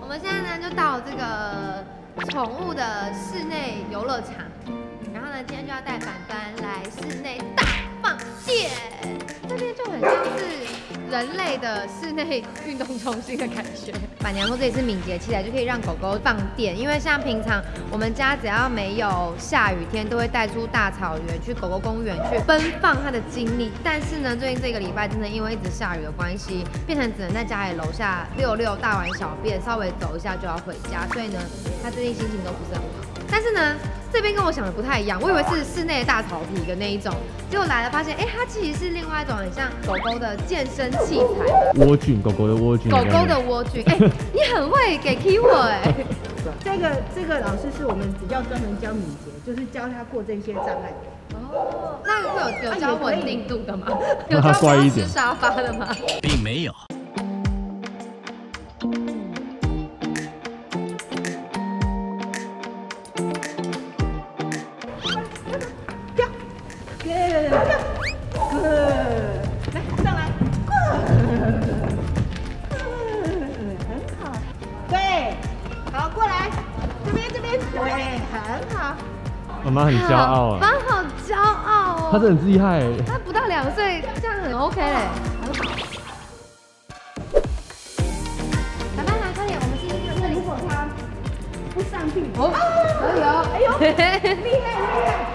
我们现在呢就到这个宠物的室内游乐场，人类的室内运动中心的感觉。板娘说这里是敏捷器材，就可以让狗狗放电，因为像平常我们家只要没有下雨天，都会带出大草原去狗狗公园去奔放它的精力。但是呢，最近这个礼拜真的因为一直下雨的关系，变成只能在家里楼下遛遛、大完小便，稍微走一下就要回家，所以呢，它最近心情都不是很好。但是呢，这边跟我想的不太一样，我以为是室内大草皮的那一种，结果来了发现，哎、它其实是另外一种很像狗狗的健身器材，窝菌，狗狗的窝菌。狗狗的窝菌。哎、你很会给 keyword 哎、这个这个老师是我们比较专门教敏捷，就是教他过这些障碍。哦，那会有有教稳定度的吗？有让它教不要摔一点吃沙发的吗？并没有。妈妈很骄傲啊，妈好骄傲哦。它真的很厉害。他不到两岁，这样很 OK 嘞，很好。爸爸来，快点，我们先看这里。如果他不上去，哦，可以哦。哎呦，厉害厉害，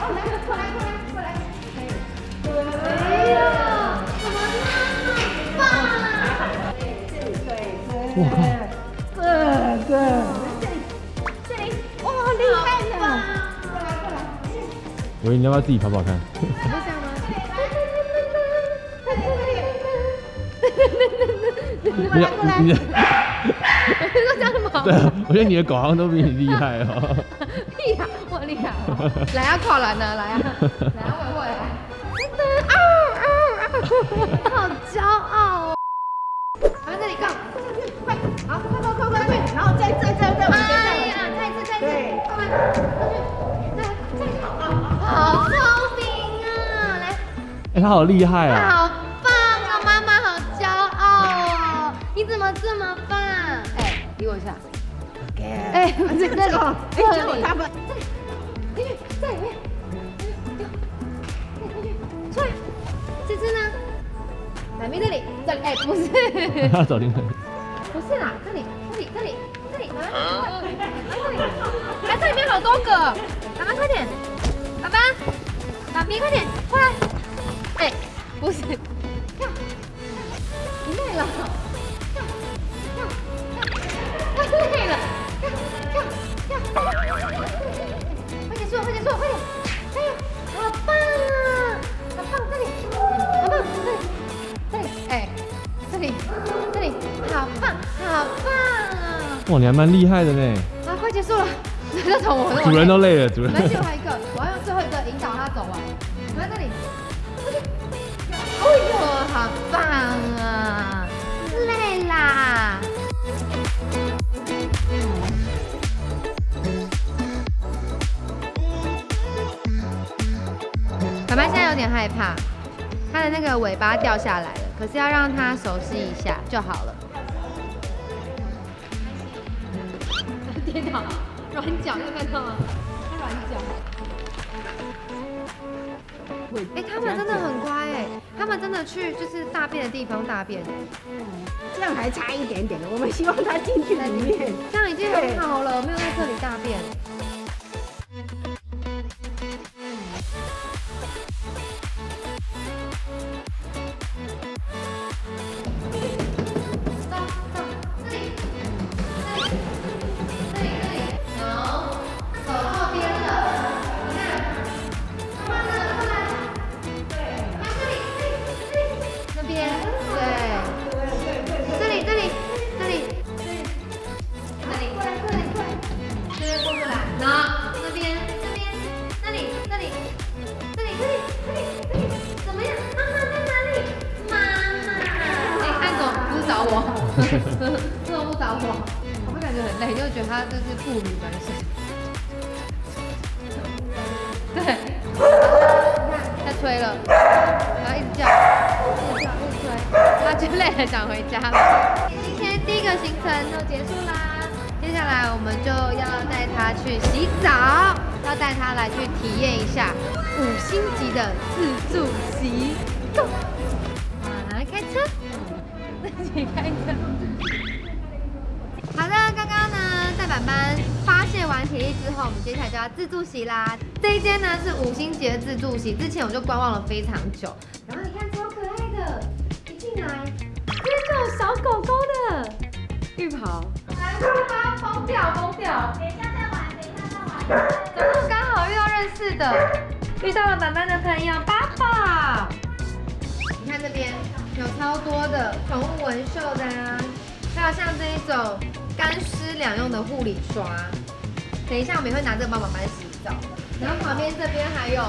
哦，来，过来过来过来，可以，哎呦，怎么那么棒啊？这里对对，我靠对对，我你要不要自己跑跑看？你会这样吗？你你我是说这样吗？对啊，我觉得你的狗好像都比你厉害哦。厉害，我厉害哦！来啊，跨栏呢，来啊，来啊，伟伟来，真的，啊啊啊！好骄傲哦！来这里杠，快，好，快快快快快，然后再再再再往前再再一次，再一次，对快快，哎，它好厉害他！好棒哦，妈妈好骄傲哦！你怎么这么棒？哎，理我一下。哎，不是这个，哎，这里，他们进去，在里面，进去，出来，这只呢？哪边？这里，这里，哎，不是，它走进来。不是啦，这里，这里，这里，这里，妈妈，这里，哎，这里面好多个，妈妈快点，爸爸，爸咪快点，快，哎，不是，跳，你累了，跳，跳，跳，跳，累了，跳，跳，跳，快结束，快结束，快点，加油，好棒啊，好棒，这里，好棒，这里，这里，哎，这里，这里，好棒，好棒啊！哇，你还蛮厉害的呢。啊，快结束了，这从我主人都累了，主人没。关系，我还有一个，我要用最后一个引导他走完。你在这里，呦，好棒啊！累啦。爸爸现在有点害怕，他的那个尾巴掉下来了，可是要让他熟悉一下就好了。跌倒，软脚，有看到吗？他软脚。哎、他们真的很乖哎，他们真的去就是大便的地方大便，这样还差一点点，我们希望他进去里面。这样已经很好了，没有在这里大便。是父女关系。对，你看在推了，然后一直叫，一直叫，一直推，他就累了，想回家了。今天第一个行程就结束啦，接下来我们就要带他去洗澡，要带他来去体验一下五星级的自助洗。Go！来开车，自己开车。好的，刚刚呢带板板发泄完体力之后，我们接下来就要自助洗啦。这一间呢是五星级的自助洗，之前我就观望了非常久。然后你看超可爱的，一进来这边就有小狗狗的浴袍，来吧，疯掉疯掉！等一下再玩，等一下再玩。怎么刚好遇到认识的，遇到了板板的朋友爸爸。你看这边有超多的宠物纹绣的啊，还有像这一种干湿两用的护理刷。等一下我们也会拿这个帮妈妈洗澡。然后旁边这边还有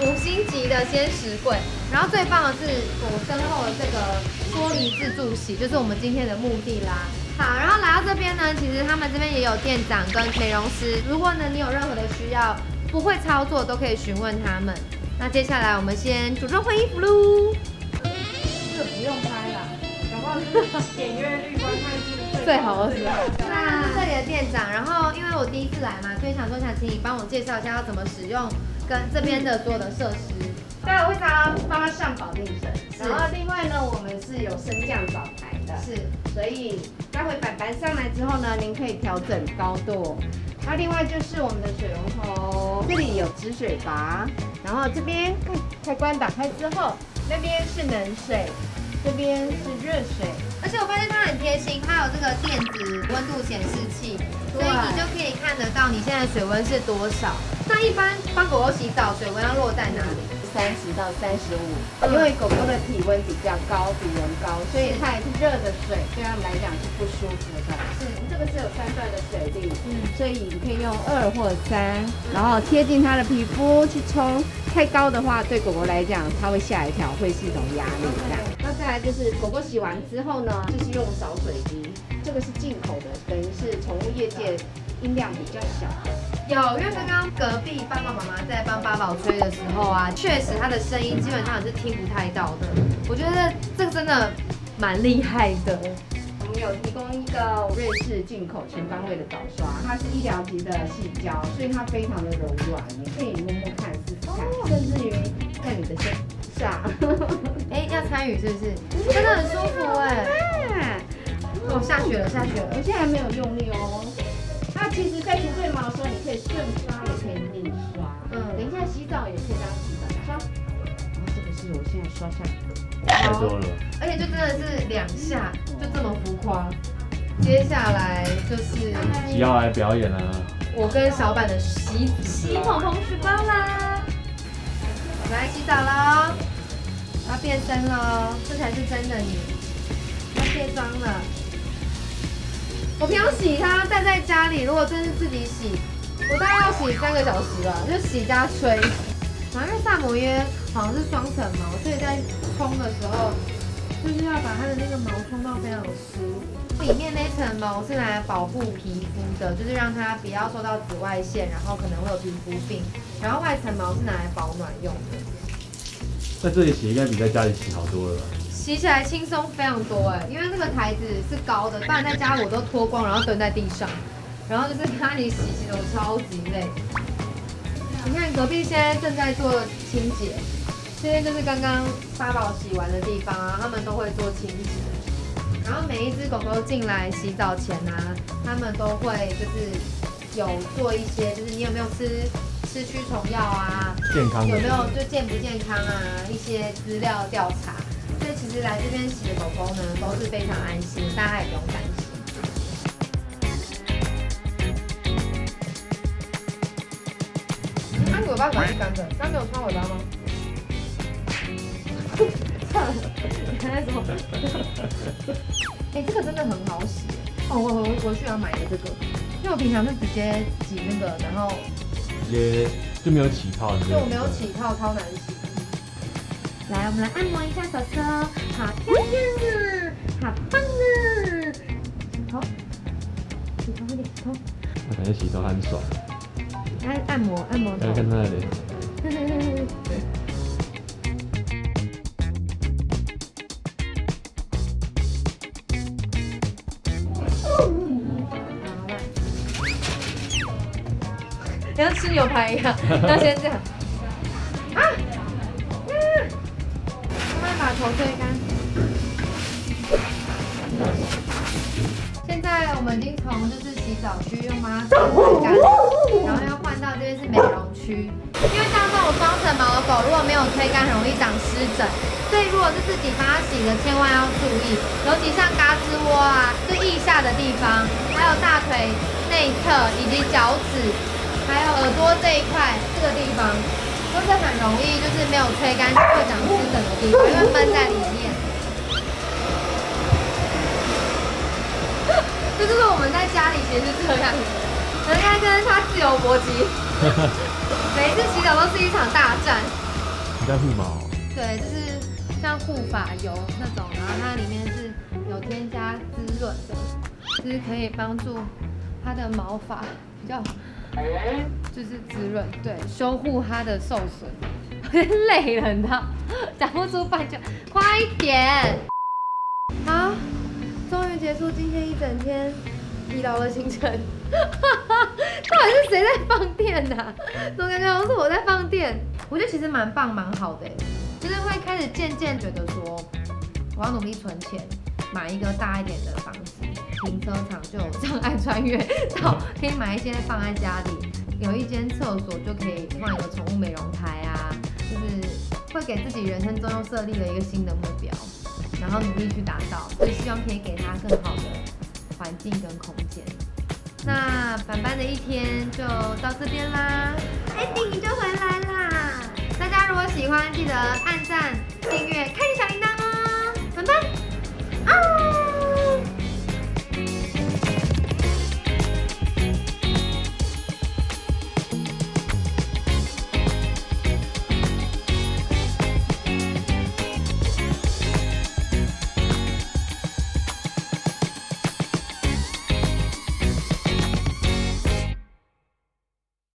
五星级的鲜食柜，然后最棒的是我身后的这个玻璃自助洗，就是我们今天的目的啦。好，然后来到这边呢，其实他们这边也有店长跟美容师，如果呢你有任何的需要，不会操作都可以询问他们。那接下来我们先着装换衣服喽。这个不用拍了，搞不好是点阅率观看是最好的时候。那这里的店长，然后因为我第一次来嘛，所以想说想请你帮我介绍一下要怎么使用跟这边的所有的设施。待会会帮他帮他上保定绳，然后另外呢，我们是有升降澡台的，是，所以待会板板上来之后呢，您可以调整高度。那另外就是我们的水龙头，这里有止水阀，然后这边开开关打开之后，那边是冷水，这边是热水。而且我发现它很贴心，它有这个电子温度显示器，所以你就可以看得到你现在水温是多少。那一般帮狗狗洗澡，水温要落在哪里？三十到三十五，因为狗狗的体温比较高，比人高，所以它也是热的水对它们来讲是不舒服的。是这个是有三段的水力，嗯所以你可以用二或三，然后贴近它的皮肤去冲。太高的话，对狗狗来讲，它会吓一跳，会是一种压力这样。那再来就是狗狗洗完之后呢，就是用扫水机，这个是进口的，等于是宠物业界音量比较小。有，因为刚刚隔壁爸爸妈妈在帮八宝吹的时候啊，确实他的声音基本上也是听不太到的。我觉得这个真的蛮厉害的。我们有提供一个瑞士进口全方位的早刷，它是医疗级的细胶，所以它非常的柔软，你可以摸摸看试试看，甚至于在你的身上。哎，要参与是不是？真的很舒服哎。哦，下雪了，下雪了我。现在还没有用力哦。它其实，在除最毛的时候，你可以顺刷，也可以逆刷。嗯嗯，等一下洗澡也可以当洗澡刷。然后这个是我现在刷下来的。太多了。而且就真的是两下就这么浮夸。接下来就是几要来表演了，我跟小板的洗洗蓬蓬时光啦。来洗澡喽，要变身喽，这才是真的你。要卸妆了。我平常洗它待在家里，如果真是自己洗，我大概要洗三个小时吧，就洗加吹。然后因为萨摩耶好像是双层毛，所以在冲的时候，就是要把它的那个毛冲到非常湿。里面那层毛是拿来保护皮肤的，就是让它不要受到紫外线，然后可能会有皮肤病。然后外层毛是拿来保暖用的，在这里洗应该比在家里洗好多了吧？洗起来轻松非常多哎，因为那个台子是高的，不然在家我都脱光，然后蹲在地上，然后就是家里洗洗的我超级累。你看隔壁现在正在做清洁，这边就是刚刚八宝洗完的地方啊，他们都会做清洁。然后每一只狗狗进来洗澡前啊，他们都会就是有做一些，就是你有没有吃吃驱虫药啊，健康有没有就健不健康啊，一些资料调查。其实来这边洗的狗狗呢，都是非常安心，大家也不用担心。它尾巴管是干的，刚没有穿尾巴吗？算了，你看在什么？哎、这个真的很好洗。哦，我我我去要买的这个，因为我平常是直接挤那个，然后直接就没有起泡，就我没有起泡，超难洗。来，我们来按摩一下手手，好漂亮啊，好棒啊！好，起泡一点，头，他感觉洗头很爽，按按摩按摩头看。看他的脸。像吃牛排一样，要先这样。头吹干。现在我们已经从就是洗澡区用把它吹干，然后要换到这边是美容区。因为像这种双层毛的狗，如果没有吹干，很容易长湿疹。所以如果是自己帮它洗的，千万要注意，尤其像嘎吱窝啊，就腋下的地方，还有大腿内侧以及脚趾。还有耳朵这一块，这个地方都是很容易，就是没有吹干会长湿疹的地方，因为闷在里面。这就是我们在家里其实是这样子，人家跟他自由搏击，每一次洗澡都是一场大战。你在护毛？对，就是像护发油那种，然后它里面是有添加滋润的，就是可以帮助它的毛发比较。就是滋润，对，修护它的受损。累了，你知道？讲不出半句，快一点。好，终于结束今天一整天疲劳的行程。到底是谁在放电呢？总感觉好像是我在放电。我觉得其实蛮棒，蛮好的，就是会开始渐渐觉得说，我要努力存钱，买一个大一点的房子。停车场就有障碍穿越，到可以买一些放在家里，有一间厕所就可以放一个宠物美容台啊，就是会给自己人生中又设立了一个新的目标，然后努力去达到，就希望可以给他更好的环境跟空间。那板板的一天就到这边啦，艾迪你就回来啦！大家如果喜欢，记得按赞。订阅，看小铃铛